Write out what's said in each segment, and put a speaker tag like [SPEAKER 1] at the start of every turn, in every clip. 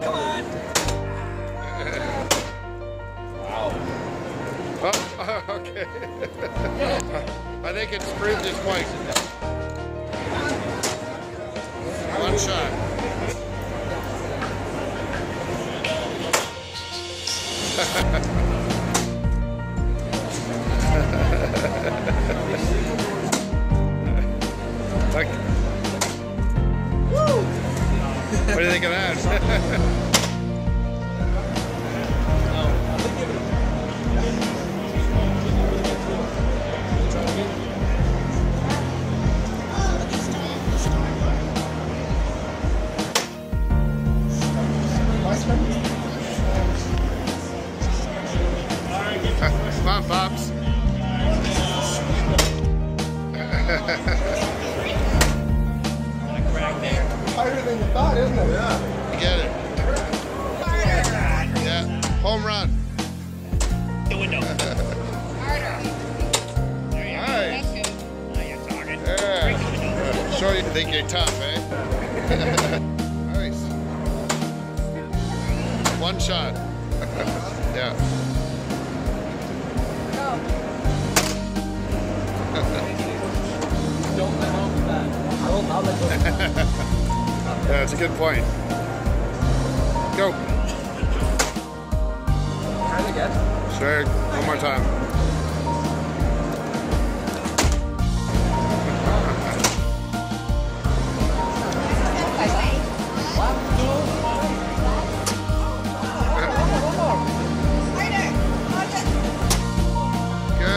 [SPEAKER 1] Oh, okay. I think it's proved its. One shot. what do you think of that? On, Pops.
[SPEAKER 2] Harder than you thought, isn't it?
[SPEAKER 1] Yeah. You get it. Yeah. Home run.
[SPEAKER 3] The window.
[SPEAKER 1] Nice.
[SPEAKER 3] Now you're talking.
[SPEAKER 1] Yeah. Show you think you're tough, eh? nice. One shot. yeah. yeah, it's a good point. Go.
[SPEAKER 2] Try it again.
[SPEAKER 1] Sure. One more time.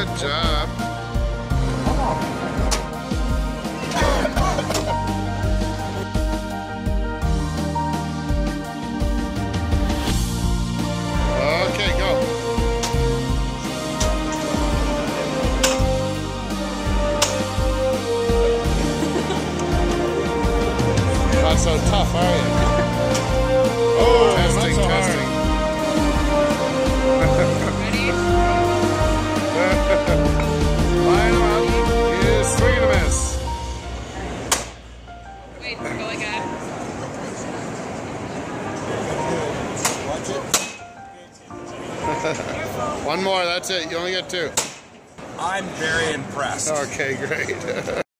[SPEAKER 1] Good job. Okay, go. Not so tough, are you?
[SPEAKER 4] Wait, go again.
[SPEAKER 1] One more, that's it. You only get two.
[SPEAKER 5] I'm very impressed.
[SPEAKER 1] Okay, great.